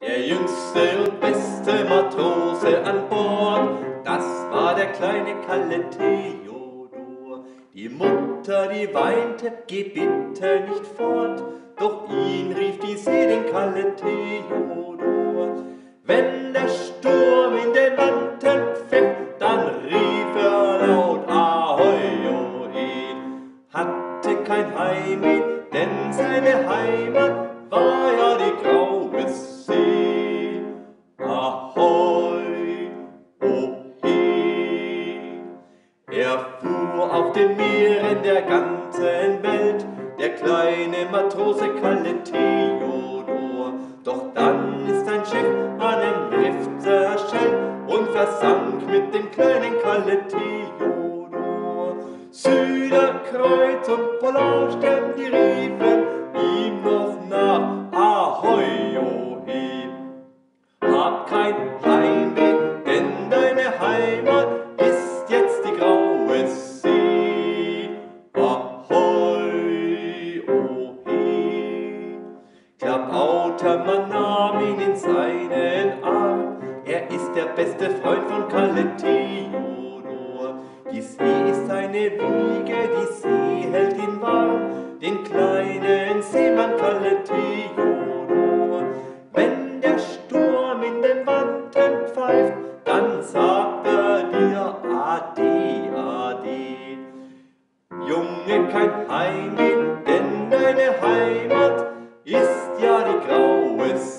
Der jüngste und beste Matrose an Bord, das war der kleine Kalle Theodor. Die Mutter, die weinte, geh bitte nicht fort, doch ihn rief die See den Kalle Theodor. Wenn der Sturm in den Mantel pfiff, dann rief er laut Ahoi, ohe. Hatte kein Heimweh, denn seine Heimat auf den Meeren der ganzen Welt, der kleine Matrose Kalle Theodor. Doch dann ist ein Schiff an den Riff zerschellt und versank mit dem kleinen Kalle Theodor. Süderkreuz und Polarstern, die riefen ihm noch nach, Ahoi, ohe. Hab kein Heimweh, Klabautermann nahm ihn in seinen Arm, er ist der beste Freund von Kalle. Die See ist seine Wiege, die See hält ihn warm, den kleinen Seemann Kalle. Wenn der Sturm in den Wanten pfeift, dann sagt er dir Ade, Ade. Junge, kein Heimweh, body go with